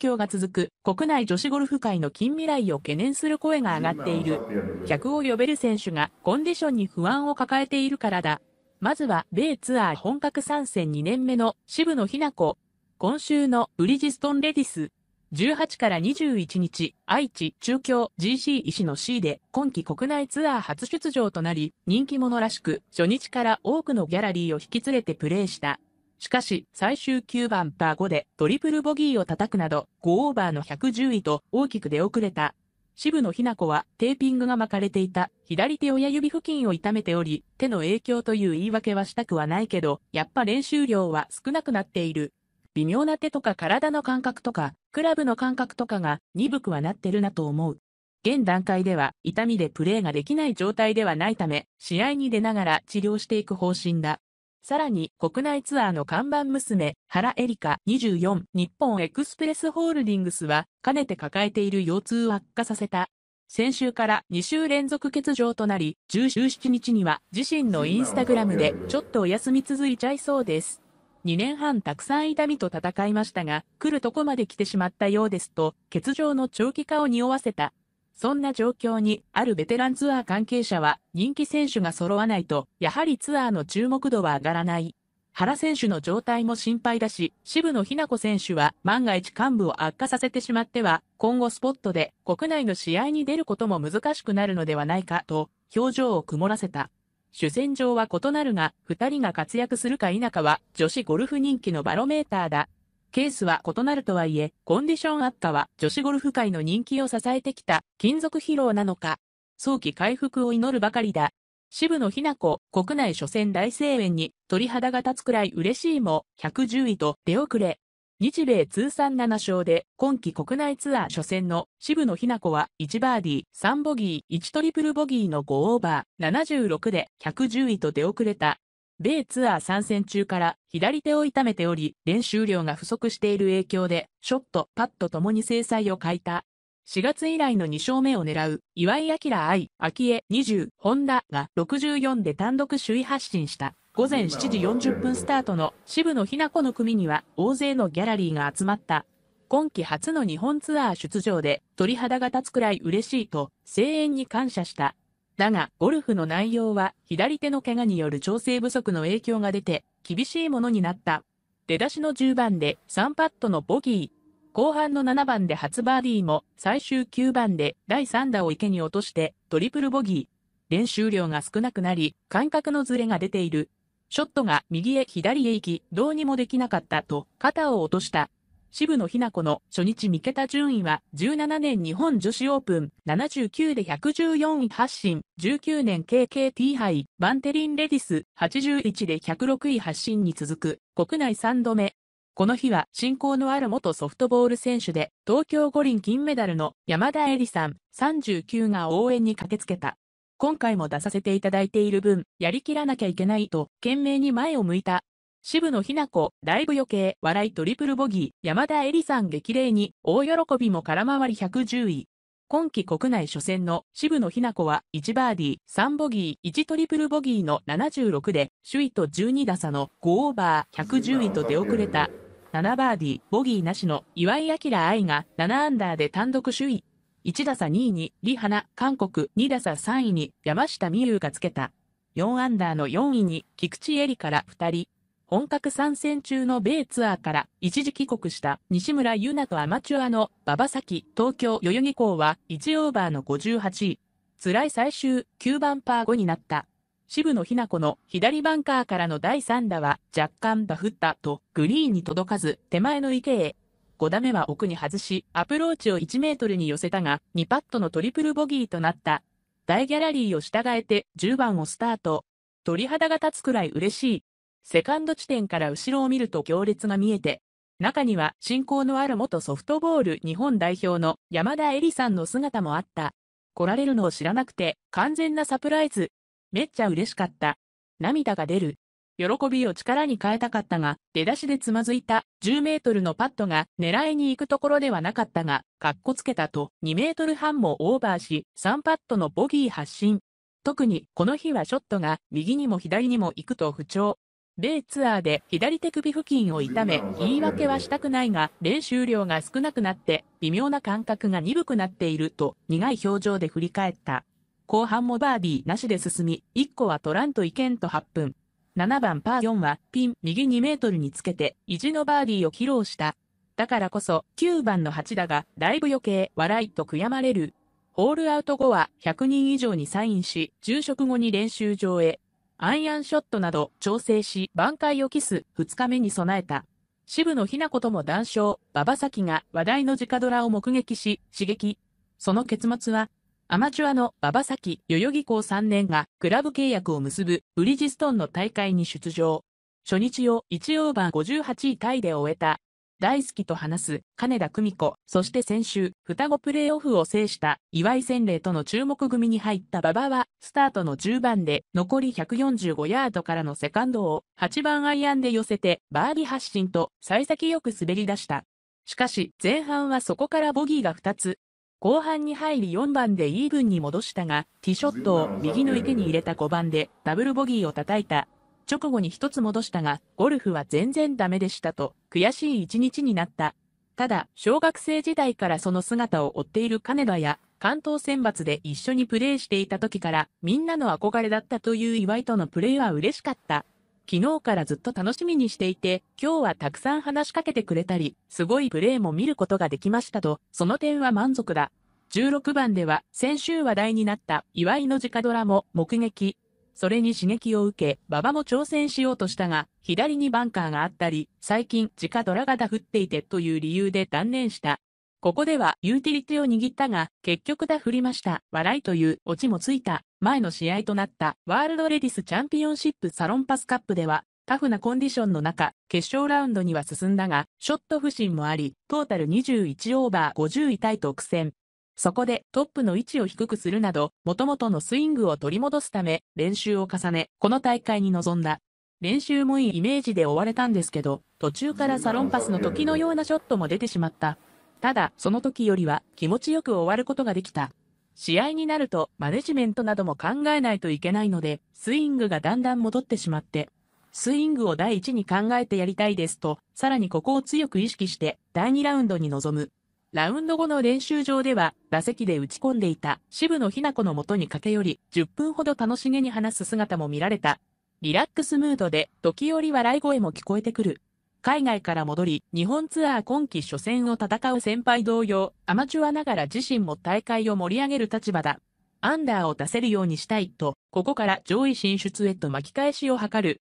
況が続く国内女子ゴルフ界の近未来を懸念する声が上がっている。客を呼べる選手がコンディションに不安を抱えているからだ。まずは、米ツアー本格参戦2年目の渋野日向子。今週のブリヂストンレディス。18から21日、愛知中京 GC 石の C で今季国内ツアー初出場となり、人気者らしく、初日から多くのギャラリーを引き連れてプレーした。しかし、最終9番パー5でトリプルボギーを叩くなど、5オーバーの110位と大きく出遅れた。渋野日向子はテーピングが巻かれていた左手親指付近を痛めており、手の影響という言い訳はしたくはないけど、やっぱ練習量は少なくなっている。微妙な手とか体の感覚とか、クラブの感覚とかが鈍くはなってるなと思う。現段階では痛みでプレーができない状態ではないため、試合に出ながら治療していく方針だ。さらに、国内ツアーの看板娘、原エリカ24、日本エクスプレスホールディングスは、かねて抱えている腰痛を悪化させた。先週から2週連続欠場となり、17日には自身のインスタグラムで、ちょっとお休み続いちゃいそうです。2年半たくさん痛みと戦いましたが、来るとこまで来てしまったようですと、欠場の長期化を匂わせた。そんな状況に、あるベテランツアー関係者は、人気選手が揃わないと、やはりツアーの注目度は上がらない。原選手の状態も心配だし、渋野日向子選手は万が一幹部を悪化させてしまっては、今後スポットで国内の試合に出ることも難しくなるのではないかと、表情を曇らせた。主戦場は異なるが、二人が活躍するか否かは、女子ゴルフ人気のバロメーターだ。ケースは異なるとはいえ、コンディション悪化は女子ゴルフ界の人気を支えてきた金属疲労なのか、早期回復を祈るばかりだ。渋野日向子、国内初戦大声援に鳥肌が立つくらい嬉しいも、110位と出遅れ。日米通算7勝で、今季国内ツアー初戦の渋野日向子は1バーディー、3ボギー、1トリプルボギーの5オーバー、76で110位と出遅れた。米ツアー参戦中から左手を痛めており、練習量が不足している影響で、ショット、パットともに制裁を欠いた。4月以来の2勝目を狙う、岩井明愛、秋江20、ホンダが64で単独首位発進した。午前7時40分スタートの渋野日向子の組には大勢のギャラリーが集まった。今季初の日本ツアー出場で鳥肌が立つくらい嬉しいと声援に感謝した。だが、ゴルフの内容は左手の怪我による調整不足の影響が出て、厳しいものになった。出だしの10番で3パットのボギー。後半の7番で初バーディーも、最終9番で第3打を池に落としてトリプルボギー。練習量が少なくなり、感覚のズレが出ている。ショットが右へ左へ行き、どうにもできなかったと、肩を落とした。渋野日向子の初日見桁順位は17年日本女子オープン79で114位発進19年 KKT 杯バンテリンレディス81で106位発進に続く国内3度目。この日は親交のある元ソフトボール選手で東京五輪金メダルの山田恵里さん39が応援に駆けつけた。今回も出させていただいている分、やりきらなきゃいけないと、懸命に前を向いた。渋野日向子、だいぶ余計、笑いトリプルボギー、山田恵里さん激励に、大喜びも空回り110位。今季国内初戦の渋野日向子は1バーディー、3ボギー、1トリプルボギーの76で、首位と12打差の5オーバー110位と出遅れた。7バーディー、ボギーなしの岩井明愛が7アンダーで単独首位。1打差2位に、リハナ、韓国、2打差3位に、山下美優がつけた。4アンダーの4位に、菊池恵里から2人。本格参戦中の米ツアーから一時帰国した西村優奈とアマチュアの馬場咲東京代々木港は1オーバーの58位。辛い最終9番パー5になった。渋野日向子の左バンカーからの第3打は若干バフったとグリーンに届かず手前の池へ。5打目は奥に外しアプローチを1メートルに寄せたが2パットのトリプルボギーとなった。大ギャラリーを従えて10番をスタート。鳥肌が立つくらい嬉しい。セカンド地点から後ろを見ると行列が見えて、中には親交のある元ソフトボール日本代表の山田恵里さんの姿もあった。来られるのを知らなくて完全なサプライズ。めっちゃ嬉しかった。涙が出る。喜びを力に変えたかったが、出だしでつまずいた10メートルのパットが狙いに行くところではなかったが、かっこつけたと2メートル半もオーバーし、3パットのボギー発進。特にこの日はショットが右にも左にも行くと不調。米ツアーで左手首付近を痛め、言い訳はしたくないが、練習量が少なくなって、微妙な感覚が鈍くなっていると、苦い表情で振り返った。後半もバーディーなしで進み、1個は取らんといけんと8分。7番パー4はピン右2メートルにつけて意地のバーディーを披露した。だからこそ9番の8だがだいぶ余計笑いと悔やまれる。ホールアウト後は100人以上にサインし、昼食後に練習場へ。アイアンショットなど調整し、挽回を期す2日目に備えた。渋野日向子とも談笑、馬場咲が話題の直ドラを目撃し、刺激。その結末は、アマチュアの馬場咲代々木校3年がクラブ契約を結ぶブリヂストンの大会に出場。初日を1オーバー58位タイで終えた。大好きと話す金田久美子、そして先週、双子プレーオフを制した岩井千礼との注目組に入った馬場は、スタートの10番で残り145ヤードからのセカンドを8番アイアンで寄せてバーディ発進と幸先よく滑り出した。しかし、前半はそこからボギーが2つ、後半に入り4番でイーブンに戻したが、ティショットを右の池に入れた5番でダブルボギーを叩いた。直後に一つ戻したが、ゴルフは全然ダメでしたと、悔しい一日になった。ただ、小学生時代からその姿を追っている金田や、関東選抜で一緒にプレーしていた時から、みんなの憧れだったという岩井とのプレーは嬉しかった。昨日からずっと楽しみにしていて、今日はたくさん話しかけてくれたり、すごいプレーも見ることができましたと、その点は満足だ。16番では、先週話題になった岩井の直ドラも目撃。それに刺激を受け、馬場も挑戦しようとしたが、左にバンカーがあったり、最近直ドラがダフっていてという理由で断念した。ここではユーティリティを握ったが、結局ダフりました。笑いというオチもついた。前の試合となったワールドレディスチャンピオンシップサロンパスカップでは、タフなコンディションの中、決勝ラウンドには進んだが、ショット不振もあり、トータル21オーバー50位タイと苦戦。そこでトップの位置を低くするなど、元々のスイングを取り戻すため、練習を重ね、この大会に臨んだ。練習もいいイメージで終われたんですけど、途中からサロンパスの時のようなショットも出てしまった。ただ、その時よりは気持ちよく終わることができた。試合になるとマネジメントなども考えないといけないので、スイングがだんだん戻ってしまって、スイングを第一に考えてやりたいですと、さらにここを強く意識して第2ラウンドに臨む。ラウンド後の練習場では、打席で打ち込んでいた渋野日向子のもとに駆け寄り、10分ほど楽しげに話す姿も見られた。リラックスムードで、時折笑い声も聞こえてくる。海外から戻り、日本ツアー今季初戦を戦う先輩同様、アマチュアながら自身も大会を盛り上げる立場だ。アンダーを出せるようにしたいと、ここから上位進出へと巻き返しを図る。